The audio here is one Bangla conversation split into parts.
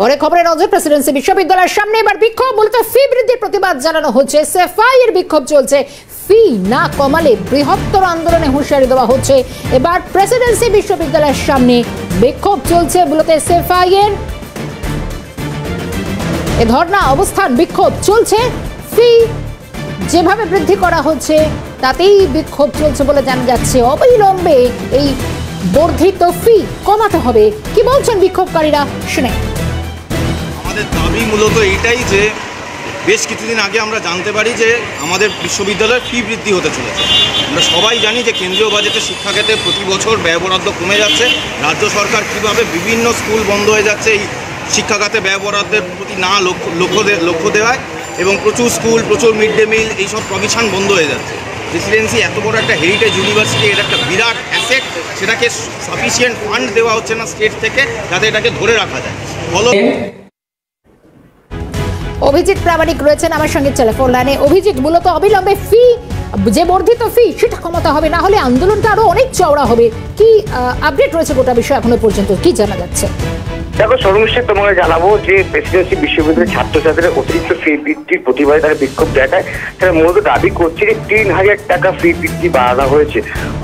পরে খবরে নজর প্রেসিডেন্সি বিশ্ববিদ্যালয়ের সামনে। এবার বিক্ষোভ, মূলত ফি বৃদ্ধির প্রতিবাদ জানানো হচ্ছে। সেফাই এর বিক্ষোভ চলছে। ফি না কমালে বৃহত্তর আন্দোলনে হুঁশিয়ারি দেওয়া হচ্ছে। এবার প্রেসিডেন্সি বিশ্ববিদ্যালয়ের সামনে বিক্ষোভ চলছে, মূলত সেফাই এর এ ধর্ণা, অবস্থান, বিক্ষোভ চলছে। ফি যেভাবে বৃদ্ধি করা হচ্ছে, তাতেই বিক্ষোভ চলছে বলে জানা যাচ্ছে। অবিলম্বে এই বর্ধিত ফি কমাতে হবে। কি বলছেন বিক্ষোভকারীরা, শুনে। আমাদের দাবি মূলত এইটাই যে বেশ কিছুদিন আগে আমরা জানতে পারি যে আমাদের বিশ্ববিদ্যালয়ের ফি বৃদ্ধি হতে চলেছে। আমরা সবাই জানি যে কেন্দ্রীয় বাজেটে শিক্ষাক্ষেত্রে প্রতি বছর ব্যয় বরাদ্দ কমে যাচ্ছে। রাজ্য সরকার কীভাবে বিভিন্ন স্কুল বন্ধ হয়ে যাচ্ছে, এই শিক্ষাখাতে ব্যয় বরাদ্দের প্রতি না লক্ষ্য লক্ষ্য লক্ষ্য দেওয়ায় এবং প্রচুর স্কুল, প্রচুর মিড ডে মিল এইসব প্রভিশন বন্ধ হয়ে যাচ্ছে। প্রেসিডেন্সি এত বড় একটা হেরিটেজ ইউনিভার্সিটি, এর একটা বিরাট অ্যাসেট, সেটাকে সাফিসিয়েন্ট ফান্ড দেওয়া হচ্ছে না স্টেট থেকে, যাতে এটাকে ধরে রাখা যায়। ফলত অভিজিৎ প্রামাণিক রয়েছেন আমার সঙ্গে টেলিফোন লাইনে অভিজিৎ, মূলত অবিলম্বে ফি যে বর্ধিত ফি সেটা কমাতে হবে, না হলে আন্দোলনটা আরও অনেক চওড়া হবে। কি আপডেট রয়েছে গোটা বিষয় এখনও পর্যন্ত? কি জানা যাচ্ছে? দেখো সর্বশেষ তোমাকে জানাব যে প্রেসিডেন্সি বিশ্ববিদ্যালয়ের ছাত্রছাত্রীরা অতিরিক্ত ফি বৃদ্ধির প্রতিবাদে তারা বিক্ষোভ দেখায়। তারা মূলত দাবি করছে যে তিন হাজার টাকা ফি বৃদ্ধি বাড়ানো হয়েছে।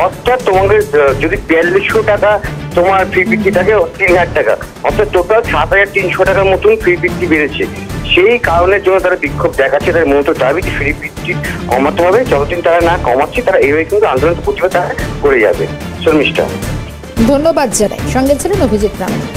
অর্থাৎ তোমাদের যদি বিয়াল্লিশশো টাকা তোমার ফি বৃদ্ধি থাকে তিন হাজার টাকা, অর্থাৎ টোটাল সাত হাজার তিনশো টাকার মতন ফি বৃদ্ধি বেড়েছে। সেই কারণের জন্য তারা বিক্ষোভ দেখাচ্ছে, তাদের মূলত দাবি যে ফি বৃদ্ধি কমাতে হবে। যতদিন তারা না কমাচ্ছে, তারা এইভাবে কিন্তু আন্দোলন প্রতিবাদ তারা করে যাবে। শর্মিষ্ঠা ধন্যবাদ জানাই। সঙ্গে ছিলেন অভিজিৎ প্রামাণিক